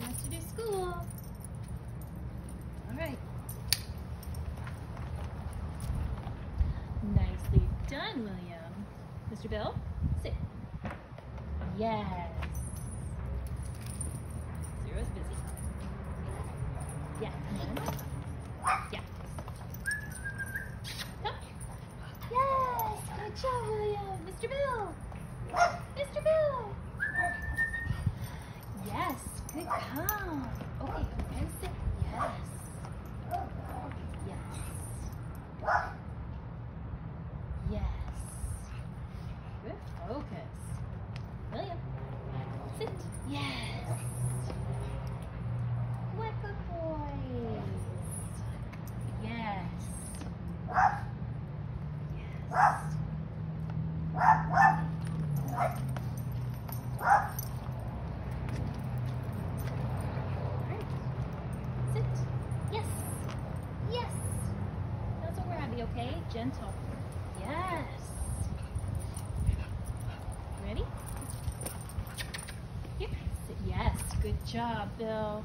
has to do school. All right. Nicely done, William. Mr. Bill, sit. Yes. Zero's busy. Yeah. Yeah. Come. Yes. Good job, William. Mr. Bill. Mr. Bill. Yes. Good count. Okay. And sit. Yes. Yes. Yes. Good focus. William. Sit. Yes. Good boys. Yes. Yes. Yes. Yes. That's what we're happy, okay? Gentle. Yes. Ready? Here. Sit. Yes. Good job, Bill.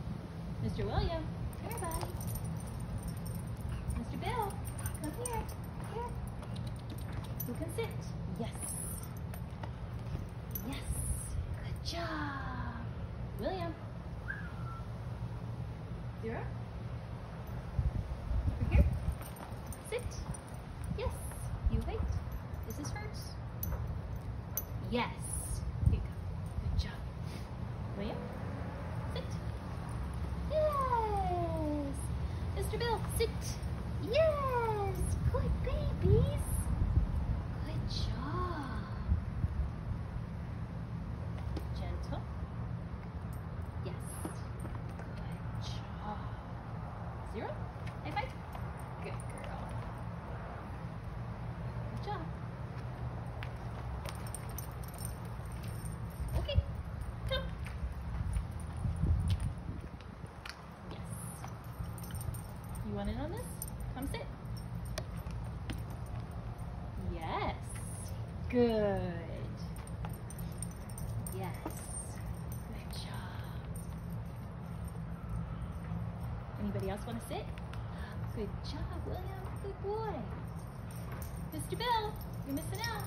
Mr. William. Buddy. Mr. Bill. Come here. Here. Who can sit? Yes. Yes. Good job. William. Zero. Over here. Sit. Yes. You wait. This is hers. Yes. Here you go. Good job. William. Sit. Yes. Mr. Bill, sit. Yes. Good babies. Good job. Gentle. Yes. Good job. Zero. High five. Good girl. Good job. Okay. Come. Yes. You want in on this? Come sit. Yes. Good. Yes. Good job. Anybody else want to sit? Good job, William. Good boy. Mr. Bill, you're missing out.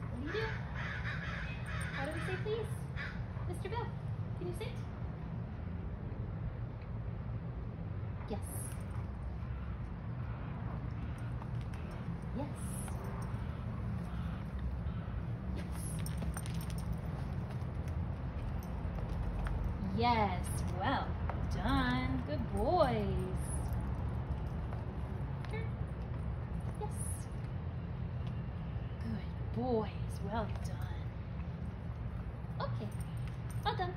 What do you do? How do we say please? Mr. Bill, can you sit? Yes. Yes. Yes. Yes. Well done. Good boys. Yes. Good boys. Well done. Okay. Well done.